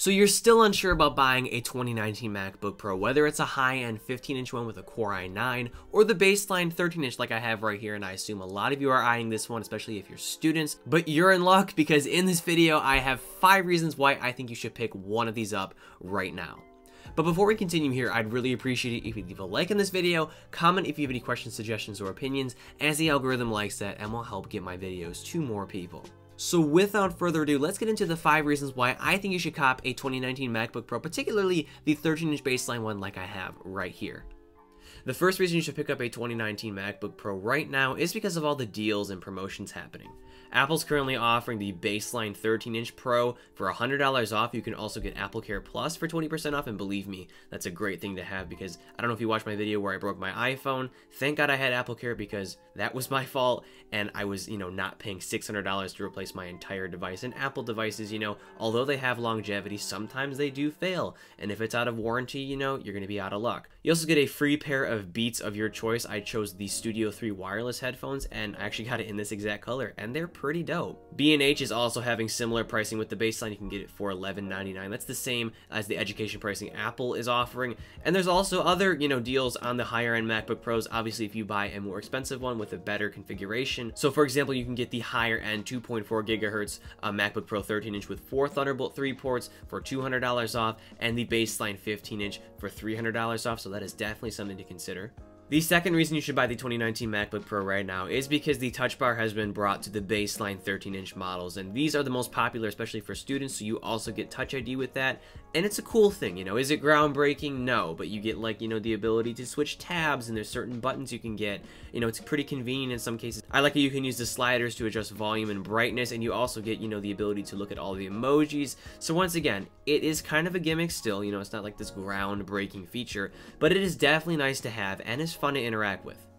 So you're still unsure about buying a 2019 MacBook Pro, whether it's a high-end 15-inch one with a Core i9 or the baseline 13-inch like I have right here, and I assume a lot of you are eyeing this one, especially if you're students, but you're in luck because in this video I have 5 reasons why I think you should pick one of these up right now. But before we continue here, I'd really appreciate it if you leave a like on this video, comment if you have any questions, suggestions, or opinions, as the algorithm likes that and will help get my videos to more people. So without further ado, let's get into the 5 reasons why I think you should cop a 2019 MacBook Pro, particularly the 13-inch baseline one like I have right here. The first reason you should pick up a 2019 MacBook Pro right now is because of all the deals and promotions happening. Apple's currently offering the baseline 13-inch Pro for $100 off. You can also get Apple Care Plus for 20% off, and believe me, that's a great thing to have because I don't know if you watched my video where I broke my iPhone. Thank God I had Apple Care because that was my fault, and I was, you know, not paying $600 to replace my entire device. And Apple devices, you know, although they have longevity, sometimes they do fail, and if it's out of warranty, you know, you're going to be out of luck. You also get a free pair of Beats of your choice. I chose the Studio 3 wireless headphones, and I actually got it in this exact color, and they're pretty dope. B&H is also having similar pricing with the baseline. You can get it for $11.99. That's the same as the education pricing Apple is offering. And there's also other, you know, deals on the higher end MacBook Pros. Obviously, if you buy a more expensive one with a better configuration. So for example, you can get the higher end 2.4 gigahertz uh, MacBook Pro 13 inch with four Thunderbolt 3 ports for $200 off and the baseline 15 inch for $300 off. So that is definitely something to consider. The second reason you should buy the 2019 MacBook Pro right now is because the Touch Bar has been brought to the baseline 13-inch models, and these are the most popular, especially for students, so you also get Touch ID with that, and it's a cool thing, you know. Is it groundbreaking? No, but you get, like, you know, the ability to switch tabs, and there's certain buttons you can get. You know, it's pretty convenient in some cases. I like that you can use the sliders to adjust volume and brightness, and you also get, you know, the ability to look at all the emojis. So once again, it is kind of a gimmick still, you know, it's not like this groundbreaking feature, but it is definitely nice to have, and is fun to interact with.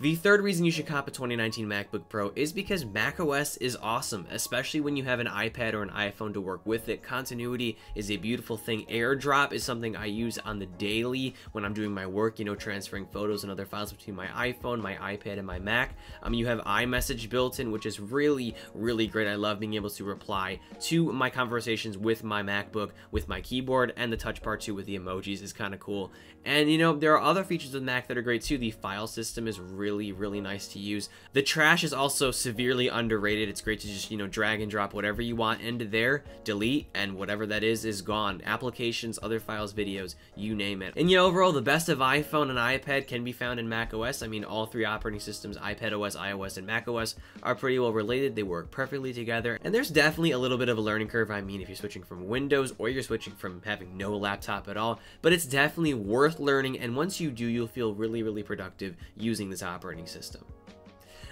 The third reason you should cop a 2019 MacBook Pro is because macOS is awesome, especially when you have an iPad or an iPhone to work with it. Continuity is a beautiful thing. AirDrop is something I use on the daily when I'm doing my work, you know, transferring photos and other files between my iPhone, my iPad, and my Mac. Um, you have iMessage built in, which is really, really great. I love being able to reply to my conversations with my MacBook, with my keyboard, and the touch bar too with the emojis is kind of cool. And, you know, there are other features of Mac that are great too. The file system is really really, really nice to use. The trash is also severely underrated. It's great to just, you know, drag and drop whatever you want into there, delete, and whatever that is, is gone. Applications, other files, videos, you name it. And yeah, overall, the best of iPhone and iPad can be found in macOS. I mean, all three operating systems, iPadOS, iOS, and macOS, are pretty well related. They work perfectly together. And there's definitely a little bit of a learning curve. I mean, if you're switching from Windows or you're switching from having no laptop at all, but it's definitely worth learning. And once you do, you'll feel really, really productive using this operating operating system.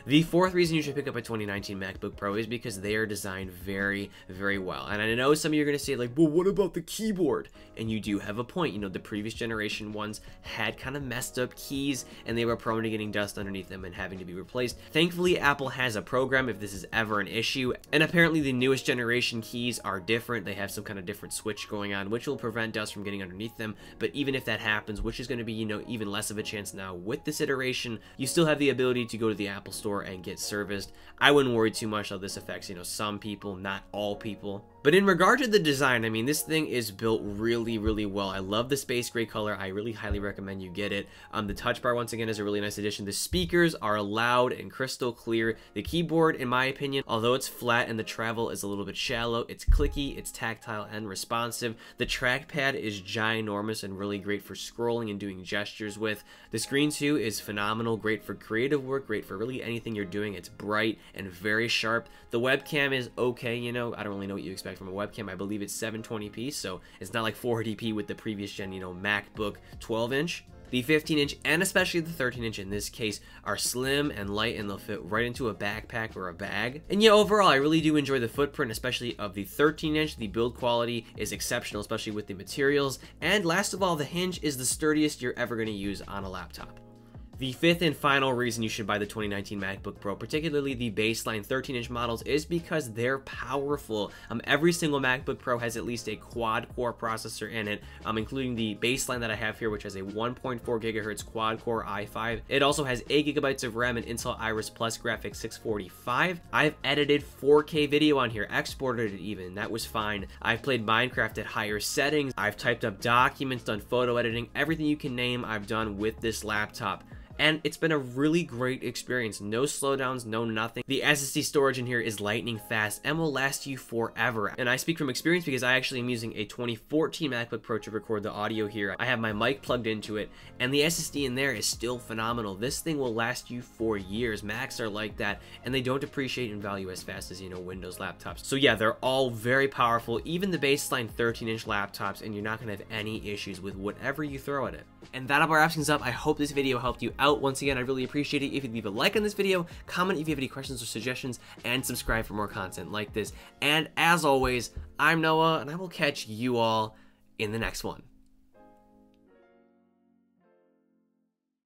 The fourth reason you should pick up a 2019 MacBook Pro is because they are designed very, very well. And I know some of you are going to say like, well, what about the keyboard? And you do have a point. You know, the previous generation ones had kind of messed up keys and they were prone to getting dust underneath them and having to be replaced. Thankfully, Apple has a program if this is ever an issue. And apparently the newest generation keys are different. They have some kind of different switch going on, which will prevent dust from getting underneath them. But even if that happens, which is going to be, you know, even less of a chance now with this iteration, you still have the ability to go to the Apple Store and get serviced. I wouldn't worry too much how this affects, you know, some people, not all people. But in regard to the design, I mean, this thing is built really, really well. I love the space gray color. I really highly recommend you get it. Um, the touch bar, once again, is a really nice addition. The speakers are loud and crystal clear. The keyboard, in my opinion, although it's flat and the travel is a little bit shallow, it's clicky, it's tactile and responsive. The trackpad is ginormous and really great for scrolling and doing gestures with. The screen, too, is phenomenal. Great for creative work, great for really anything you're doing. It's bright and very sharp. The webcam is okay, you know. I don't really know what you expect expect from a webcam. I believe it's 720p, so it's not like 480p with the previous gen, you know, MacBook 12 inch. The 15 inch and especially the 13 inch in this case are slim and light and they'll fit right into a backpack or a bag. And yeah, overall, I really do enjoy the footprint, especially of the 13 inch. The build quality is exceptional, especially with the materials. And last of all, the hinge is the sturdiest you're ever going to use on a laptop. The fifth and final reason you should buy the 2019 MacBook Pro, particularly the baseline 13-inch models, is because they're powerful. Um, every single MacBook Pro has at least a quad-core processor in it, um, including the baseline that I have here, which has a 1.4 gigahertz quad-core i5. It also has 8 gigabytes of RAM and Intel Iris Plus graphics 645. I've edited 4K video on here, exported it even, that was fine. I've played Minecraft at higher settings. I've typed up documents, done photo editing, everything you can name I've done with this laptop and it's been a really great experience. No slowdowns, no nothing. The SSD storage in here is lightning fast and will last you forever. And I speak from experience because I actually am using a 2014 MacBook Pro to record the audio here. I have my mic plugged into it and the SSD in there is still phenomenal. This thing will last you for years. Macs are like that and they don't depreciate in value as fast as, you know, Windows laptops. So yeah, they're all very powerful, even the baseline 13 inch laptops and you're not gonna have any issues with whatever you throw at it. And that about wraps things up. I hope this video helped you out. Once again, I really appreciate it if you leave a like on this video, comment if you have any questions or suggestions, and subscribe for more content like this. And as always, I'm Noah, and I will catch you all in the next one.